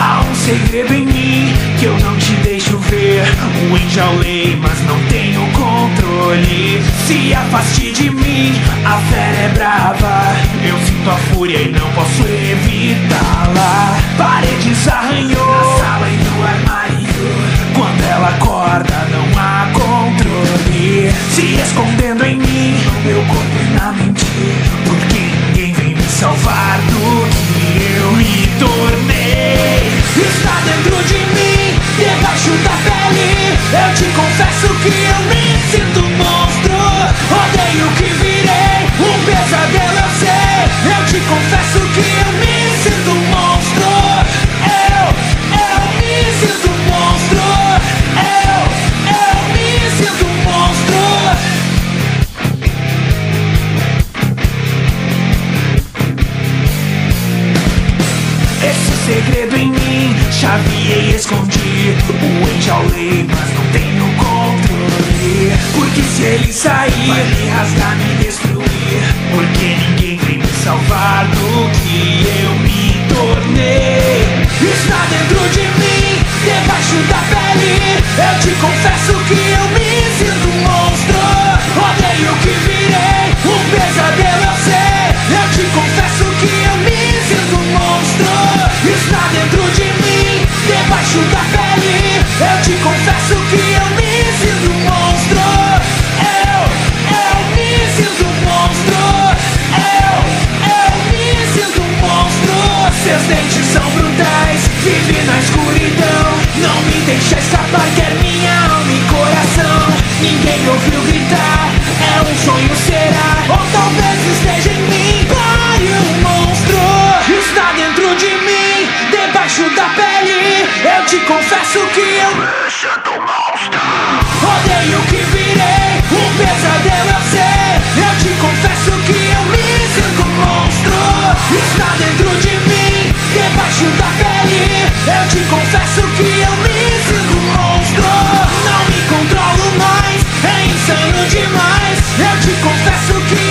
Há um segredo em mim que eu não te deixo ver. O enjaulei, mas não tenho controle. Se afaste de mim, a fera é brava. Eu sinto a fúria e não posso evitá-la. Paredes arranhou. Salvar do que eu me tornei. Está dentro de mim, debaixo da pele. Eu te confesso que eu me sinto um monstro. Odeio que virei, um pesadelo eu sei. Eu te confesso que eu segredo em mim, chaveei e escondi O enjaulei, mas não tenho controle Porque se ele sair, vai me rasgar, me destruir. Porque ninguém vem me salvar do que eu me tornei. Está dentro de mim, debaixo da pele. Eu te confesso que eu me Eu te confesso que eu me sinto um monstro. Eu, eu me sinto um monstro. Eu, eu me sinto um monstro. Seus dentes são brutais, vive na escuridão de mim, debaixo da pele. Eu te confesso que eu odeio que virei. Um pesadelo é eu sei. Eu te confesso que eu me sinto um monstro. Está dentro de mim, debaixo da pele. Eu te confesso que eu me sinto um monstro. Não me controlo mais, é insano demais. Eu te confesso que